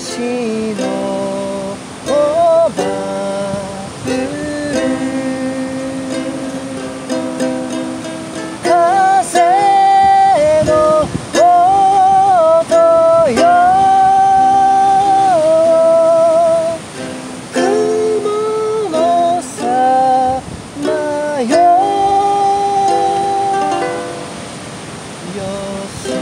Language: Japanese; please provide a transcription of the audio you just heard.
しの Oh.